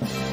Bye.